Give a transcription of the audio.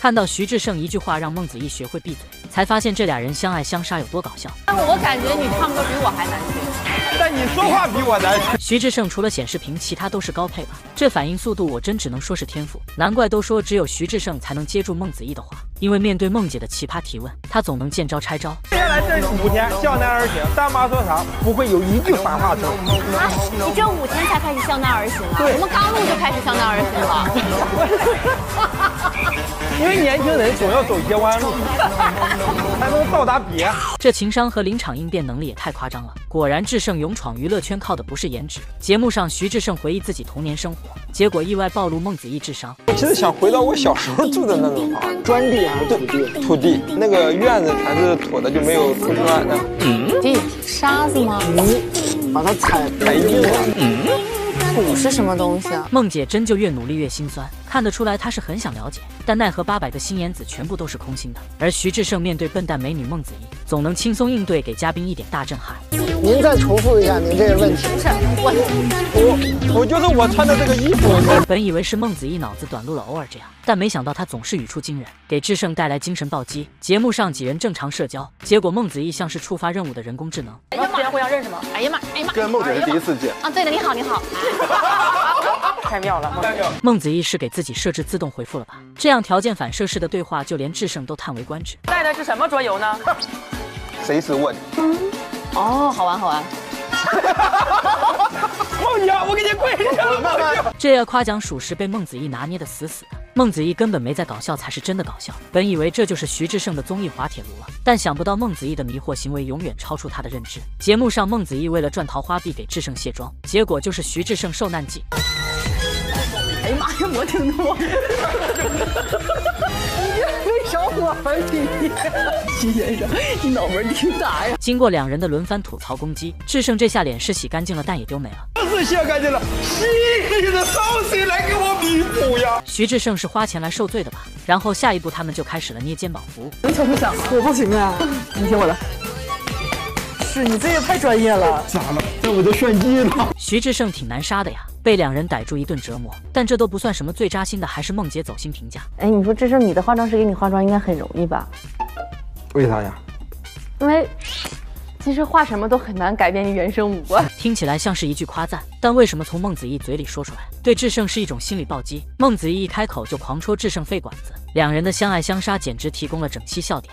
看到徐志胜一句话让孟子义学会闭嘴，才发现这俩人相爱相杀有多搞笑。但我感觉你唱歌比我还难听。但你说话比我难听。徐志胜除了显示屏，其他都是高配吧？这反应速度，我真只能说是天赋。难怪都说只有徐志胜才能接住孟子义的话，因为面对孟姐的奇葩提问，他总能见招拆招。接下来这五天向南而行，大妈说啥不会有一句反话词。啊，你这五天才开始向南而行啊？我们刚录就开始向南而行了。因为年轻人总要走一些弯路，才能到达彼岸。这情商和临场应变能力也太夸张了。果然，智胜勇闯娱乐圈靠的不是颜值。节目上，徐志胜回忆自己童年生活，结果意外暴露孟子义智商。我其实想回到我小时候住的那种房，砖地还是土地？土地，那个院子全是土的，就没有铺砖的。地沙子吗？泥，把它踩踩硬了。土是什么东西啊？孟姐真就越努力越心酸，看得出来他是很想了解，但奈何八百个心眼子全部都是空心的。而徐志胜面对笨蛋美女孟子义，总能轻松应对，给嘉宾一点大震撼。您再重复一下您这个问题。不是我，我我就是我穿的这个衣服。本以为是孟子义脑子短路了，偶尔这样，但没想到他总是语出惊人，给志胜带来精神暴击。节目上几人正常社交，结果孟子义像是触发任务的人工智能。你们之间互相认识吗？哎呀妈，哎呀妈，跟孟姐是第一次见。啊，对的，你好，你好。太妙了，太妙。孟子义是给自己设置自动回复了吧？这样条件反射式的对话，就连智胜都叹为观止。带的是什么桌游呢？谁是我的？哦，好玩好玩。孟姐，我给你跪下了。这个夸奖属实，被孟子义拿捏的死死的。孟子义根本没在搞笑，才是真的搞笑。本以为这就是徐志胜的综艺滑铁卢了，但想不到孟子义的迷惑行为永远超出他的认知。节目上，孟子义为了赚桃花币给志胜卸妆，结果就是徐志胜受难记。哎呀妈呀，我挺多。为啥我还挺徐先生，你脑门挺大呀。经过两人的轮番吐槽攻击，志胜这下脸是洗干净了，但也丢没了。是洗干净了，洗的找谁来给我弥补呀？徐志胜是花钱来受罪的吧？然后下一步他们就开始了捏肩膀服务。你想不想？我不行啊，你听我的。是你这也太专业了。咋了？这我都炫技了。徐志胜挺难杀的呀，被两人逮住一顿折磨。但这都不算什么，最扎心的还是梦姐走心评价。哎，你说志胜，你的化妆师给你化妆应该很容易吧？为啥呀？因为。其实画什么都很难改变你原生五官，听起来像是一句夸赞，但为什么从孟子义嘴里说出来，对智胜是一种心理暴击？孟子义一开口就狂戳智胜肺管子，两人的相爱相杀简直提供了整期笑点。